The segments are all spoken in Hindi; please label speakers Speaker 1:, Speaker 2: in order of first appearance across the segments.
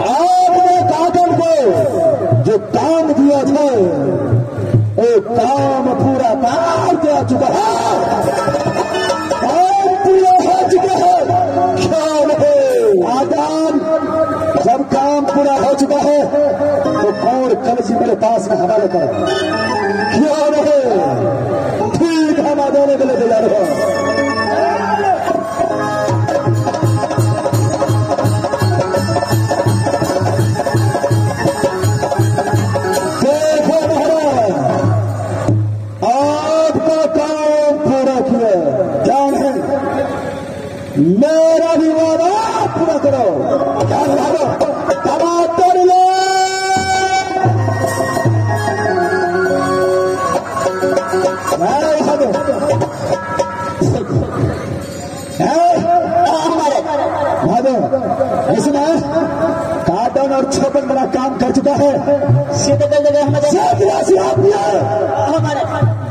Speaker 1: आपने कागल को जो काम दिया था, वो काम पूरा कर दिया चुका है। काम पूरा हो चुका है। है। पूरा हो है तो मेरे पास में हवाले करो? है। ठीक हम आदाने के लिए तैयार है।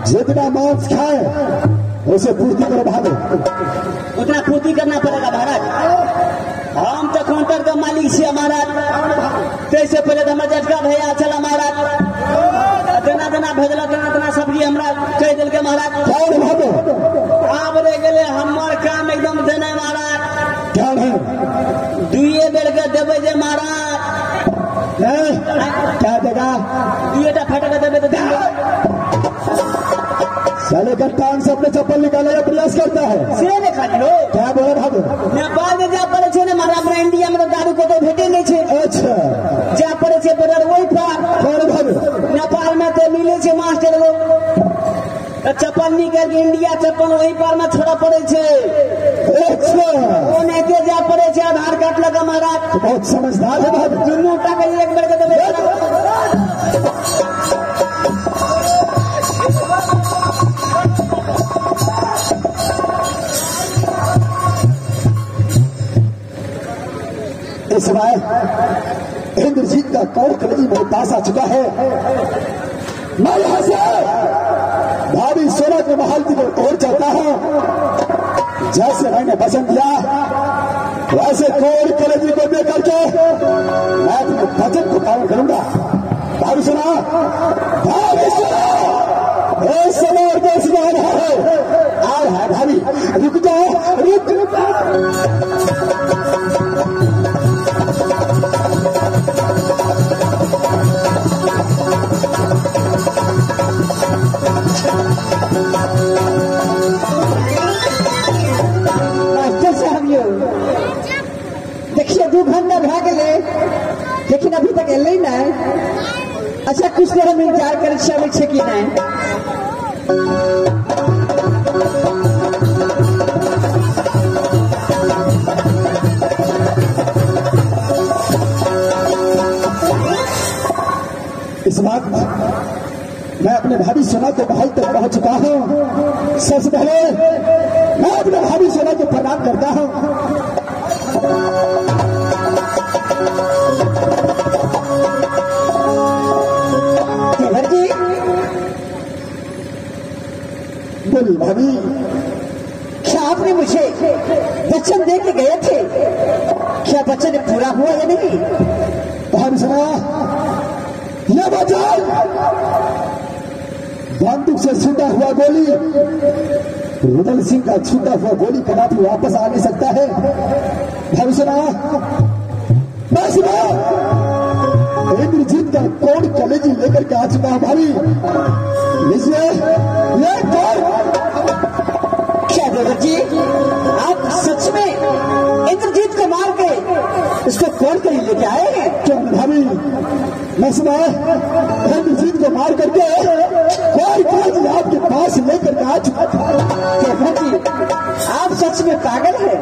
Speaker 1: जितना मांस खाए उसे पूर्ति करो भागो।
Speaker 2: उतना पूर्ति करना पड़ेगा महाराज। हम तो काउंटर का मालिक से महाराज कैसे पहले तो हमारे जटका भैया चला महाराज। देना देना भेजला देना देना सब्ज़ी हमरा कह दिल के महाराज।
Speaker 1: कौन भागो?
Speaker 2: आब रह गए हमार काम एकदम
Speaker 1: क्या देगा
Speaker 2: दुइये टा फटक तो
Speaker 1: साले का टांग से अपने चप्पल निकालने का प्रयास करता है?
Speaker 2: लो
Speaker 1: क्या बोला भागो
Speaker 2: नेपाल में जा पड़े छे ने महाराज हमरा इंडिया में तो दारू को तो भेटे नहीं छे
Speaker 1: अच्छा।
Speaker 2: जा पड़े छे बॉर्डर वही पार
Speaker 1: कौन भागो
Speaker 2: नेपाल में तो मिले छे मास्टर लोग। तो चप्पल निकल के इंडिया चप्पल वही पार में छोड़ा पड़े छे
Speaker 1: बहुत समझदार है भागो
Speaker 2: दुनू टा के एक बेर के देवे
Speaker 1: इस बार इंद्रजीत का कौर कलजी में पास आ चुका है। मैं यहाँ से भाभी सोना के महल की ओर चलता हूँ। जैसे मैंने पसंद किया वैसे कोई कलेजी को दे करके मैं अपने भजन को पालन करूँगा। भाभी सुना? भाभी सुना? समय और देश में आना है। आ रहा है, भाभी, रुक जाओ, रुक।
Speaker 2: मास्टर
Speaker 1: इस बात मैं अपने भाभी सोना के महल तक पहुँच चुका हूँ। सबसे पहले मैं अपने भाभी सोना को प्रणाम करता हूँ। बोली भाभी,
Speaker 2: क्या आपने मुझे वचन दे के गए थे? क्या वचन पूरा हुआ या नहीं?
Speaker 1: भाभी सोना बाज़ार बंदूक से छूटा हुआ गोली। रुदल सिंह का छूटा हुआ गोली कदा भी वापस आ नहीं सकता है। बस इंद्रजीत का कोड कलेजी लेकर के आ चुका है भाभी। लीजिए ये कोड
Speaker 2: क्या देवर जी आप सच में इंद्रजीत को मार के इसको कोर्ट के लेके आए हैं?
Speaker 1: क्यों भाभी? सुना को मार करके कोई कलेजी आपके पास लेकर आ चुका
Speaker 2: देवर आप सच में पागल हैं?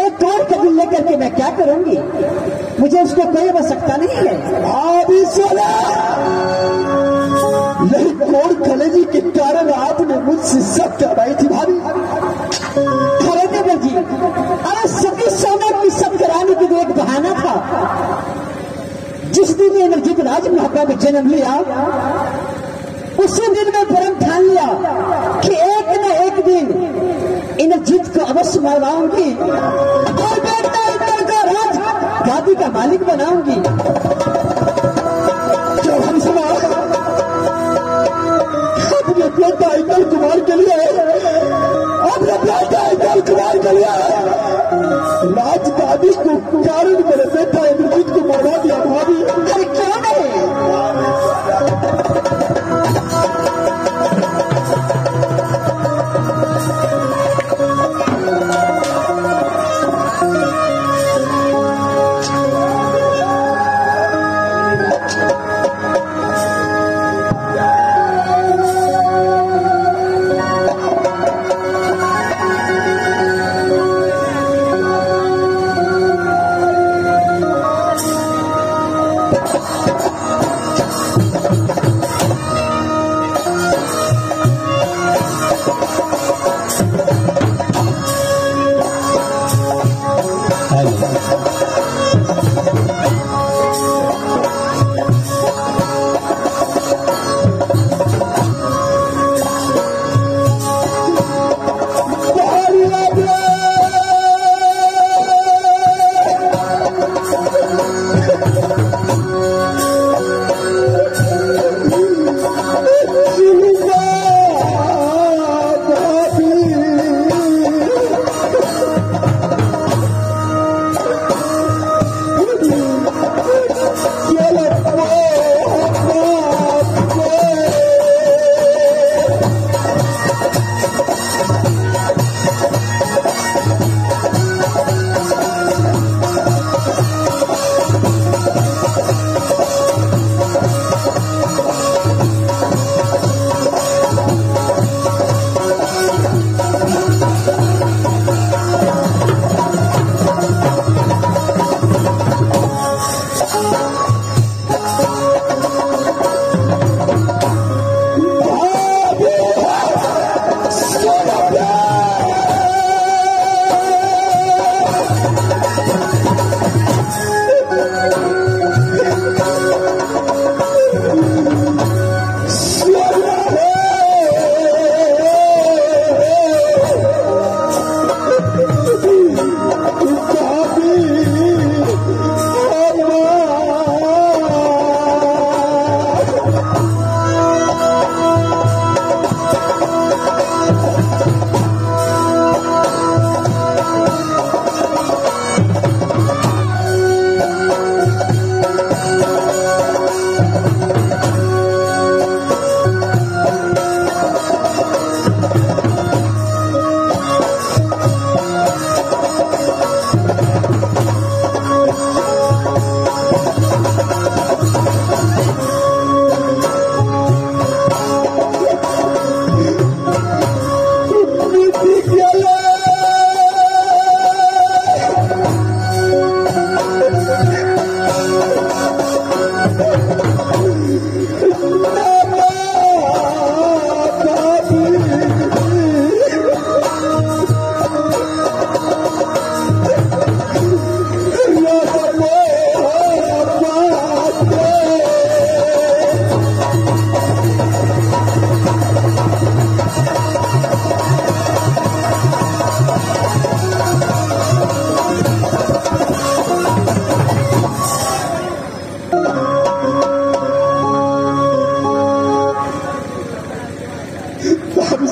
Speaker 2: एक तोड़ कभी लेकर के मैं क्या करूँगी? मुझे उसको कोई आवश्यकता नहीं है।
Speaker 1: भाभी यही कोड कलेजी के कारण आपने मुझसे सब करवाई थी भाभी।
Speaker 2: जिस दिन इंद्रजीत राज महात्मा में जन्म लिया, उसी दिन में परम ठान लिया कि एक न एक दिन इंद्रजीत मरवाऊँगी। और बेटा इंदर का राज गादी का मालिक बनाऊँगी।
Speaker 1: जब हम सुना अपने बेटा इंदर कुमार के लिए, अपने बेटा इंदर कुमार के लिए राजगादी को कारण मेरे बेटा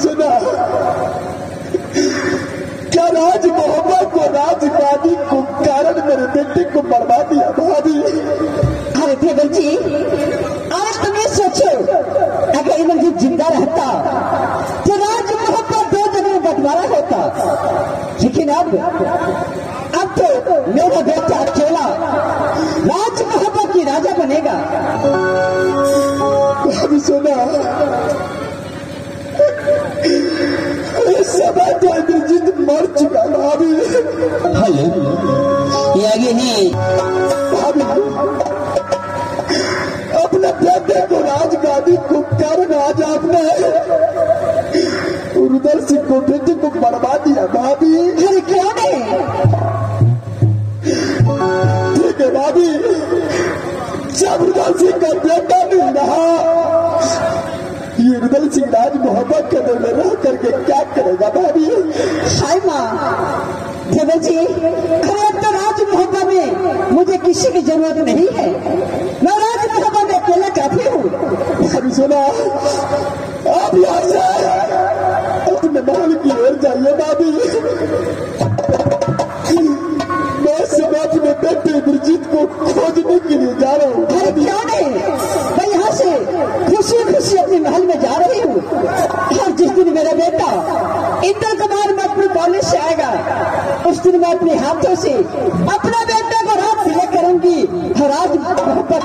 Speaker 1: सुना क्या राज मोहम्मद को राज राजगादी को कारण मेरे बेटे को दिया भाभी
Speaker 2: अरे देवर जी आज तुम ये सोचो अगर इंद्रजीत ज़िंदा रहता तो राज मोहब्बत दो जगह में बंटवारा होता। लेकिन अब अब तो मेरा बेटा अकेला राज मोहब्बत की राजा बनेगा।
Speaker 1: सुना। इस समय तो मर चुका भाभी।
Speaker 2: हेलो ये आगे नहीं
Speaker 1: भाभी अपने बेटे को राजगादी को कारण आज आपने। सिंह को बेटे को मरवा दिया भाभी।
Speaker 2: अरे क्यों
Speaker 1: ठीक है भाभी। जब रुदल सिंह का बेटा नहीं रहा ये राज मोहब्बत के दिल में रह करके क्या करेगा? भाभी
Speaker 2: हाय माँ देवर जी अब तो राज मोहब्बा में मुझे किसी की ज़रूरत नहीं है। मैं राज मोहब्बत में अकेला काफ़ी हूँ।
Speaker 1: अभी सुना। आप यहाँ से अपने महल की ओर जाइए, भाभी। मैं सब अपने बेटे गुरजीत को खोजने के लिए जा रहा हूँ
Speaker 2: अरे क्यों नहीं मैं यहाँ से खुशी खुशी अपने महल में जा रही हूँ और जिस दिन मेरा बेटा इंद्र कुमार में अपनी कॉलेज से आएगा। उस दिन मैं अपने हाथों से अपने बेटे को रात तिलक करूँगी राज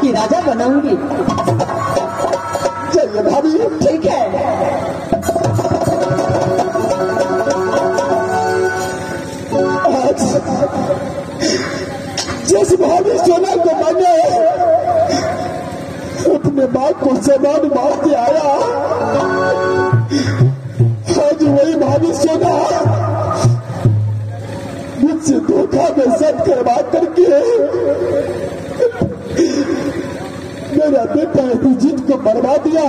Speaker 2: की राजा बनाऊँगी।
Speaker 1: चलिए भाभी,
Speaker 2: ठीक है।
Speaker 1: जिस भाभी सोना को मैंने अपने बाप को समान मार के आया। भाभी सोना मुझसे धोखा में सब करवा करके मेरा बेटा अभिजीत को मरवा दिया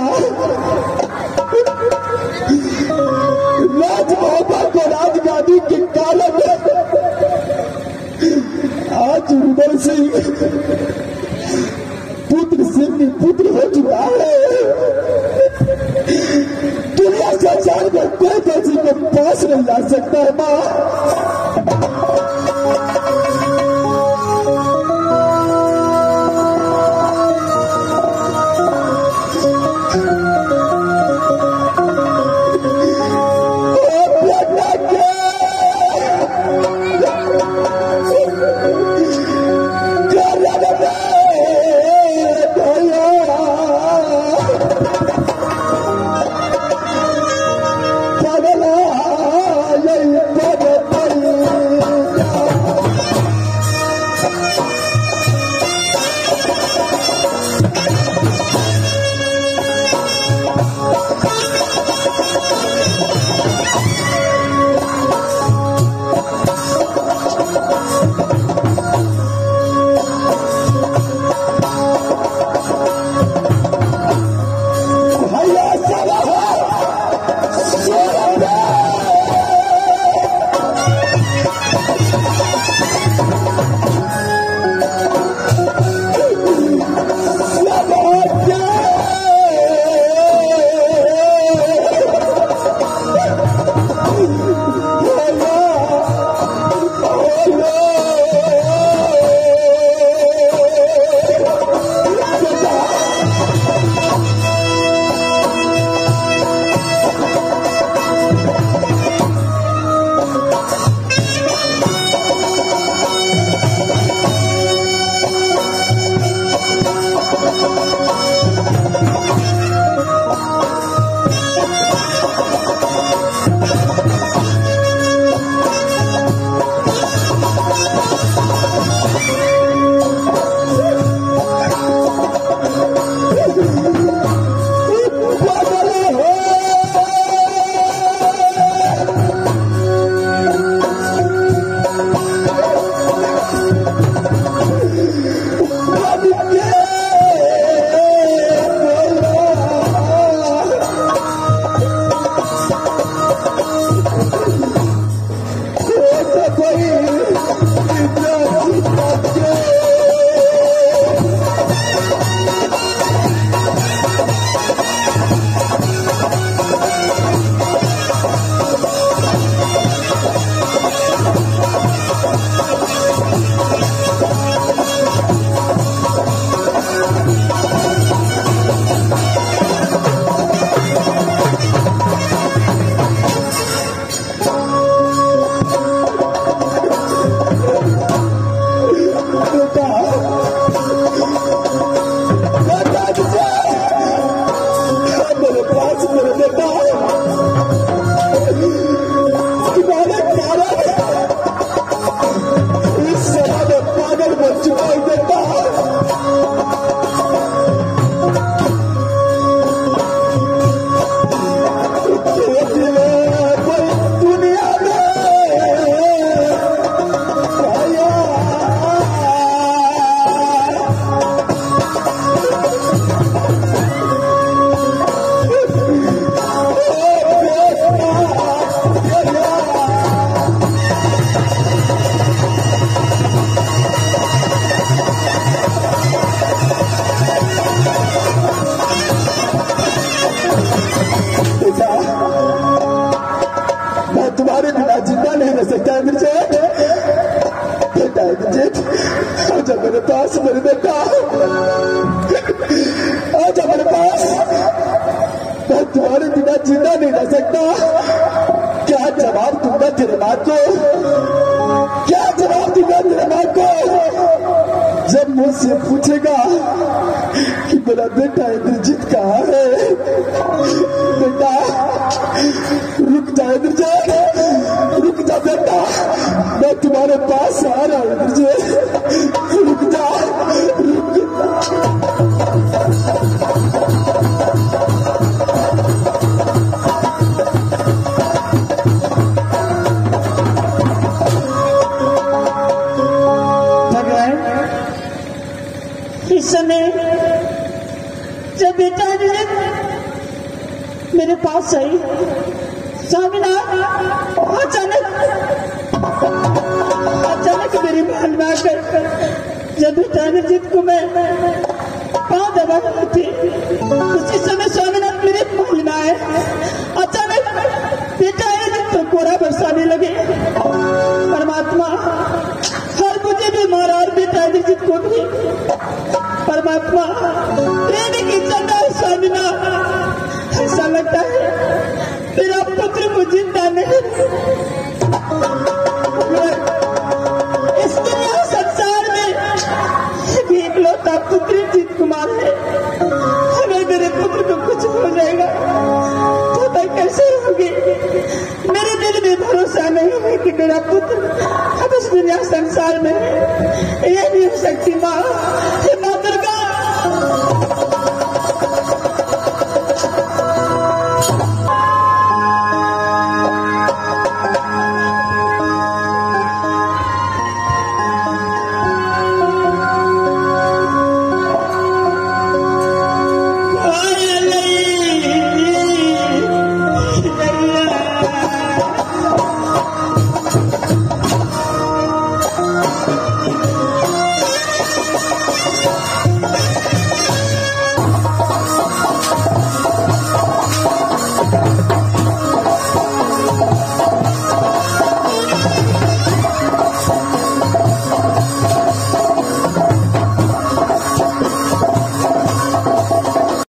Speaker 1: राज बाबा को राजगादी के कालम आज उमर सिंह सकता है माँ रुक जा रुक जा बेटा। मैं तुम्हारे पास आ रहा हूँ इंद्रजीत रुक जा। रुक
Speaker 3: समय जब बेटा मेरे पास आई अचानक अचानक मेरी महल में आकर जब बेटा ने जित को मैं पाँव दबा थी, उसी समय स्वामीनाथ मेरे महल में आए। अचानक बेटा ने तो कोरा बरसाने लगे। परमात्मा, हर मुझे भी मारा और बेटा जित को भी। परमात्मा प्रेम की चंदा स्वामीना ऐसा लगता है मेरा पुत्र को ज़िंदा नहीं